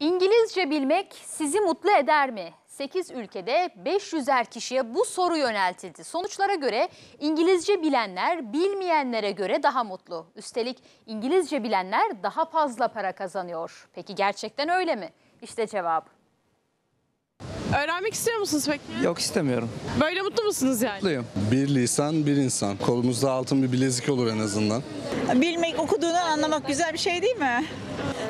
İngilizce bilmek sizi mutlu eder mi? 8 ülkede 500'er kişiye bu soru yöneltildi. Sonuçlara göre İngilizce bilenler bilmeyenlere göre daha mutlu. Üstelik İngilizce bilenler daha fazla para kazanıyor. Peki gerçekten öyle mi? İşte cevap. Öğrenmek istiyor musunuz peki? Yok istemiyorum. Böyle mutlu musunuz yani? Mutluyum. Bir lisan bir insan. Kolumuzda altın bir bilezik olur en azından. Bilmek, okuduğunu anlamak güzel bir şey değil mi?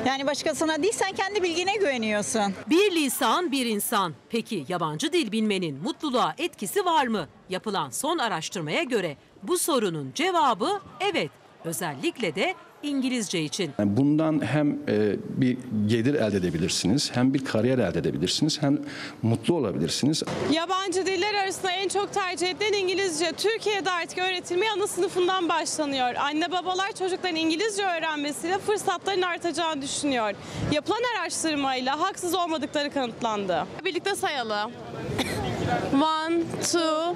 Yani başkasına değil sen kendi bilgine güveniyorsun. Bir lisan bir insan. Peki yabancı dil bilmenin mutluluğa etkisi var mı? Yapılan son araştırmaya göre bu sorunun cevabı evet. Özellikle de İngilizce için. Bundan hem e, bir gelir elde edebilirsiniz, hem bir kariyer elde edebilirsiniz, hem mutlu olabilirsiniz. Yabancı diller arasında en çok tercih edilen İngilizce. Türkiye'de artık öğretilmeye ana sınıfından başlanıyor. Anne babalar çocukların İngilizce öğrenmesiyle fırsatların artacağını düşünüyor. Yapılan araştırmayla haksız olmadıkları kanıtlandı. Birlikte sayalım. One, two,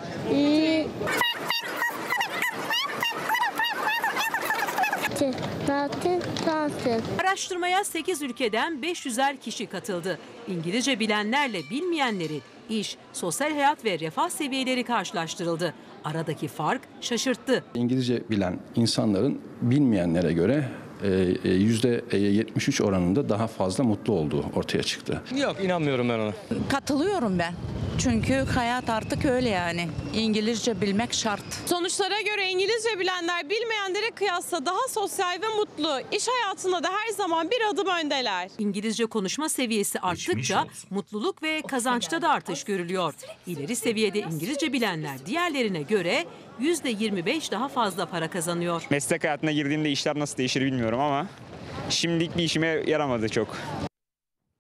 Araştırmaya 8 ülkeden 500'er kişi katıldı. İngilizce bilenlerle bilmeyenleri iş, sosyal hayat ve refah seviyeleri karşılaştırıldı. Aradaki fark şaşırttı. İngilizce bilen insanların bilmeyenlere göre %73 oranında daha fazla mutlu olduğu ortaya çıktı. Yok inanmıyorum ben ona. Katılıyorum ben. Çünkü hayat artık öyle yani. İngilizce bilmek şart. Sonuçlara göre İngilizce bilenler bilmeyenlere kıyasla daha sosyal ve mutlu. İş hayatında da her zaman bir adım öndeler. İngilizce konuşma seviyesi arttıkça mutluluk ve kazançta da artış görülüyor. İleri seviyede İngilizce bilenler diğerlerine göre %25 daha fazla para kazanıyor. Meslek hayatına girdiğimde işler nasıl değişir bilmiyorum ama şimdilik bir işime yaramadı çok.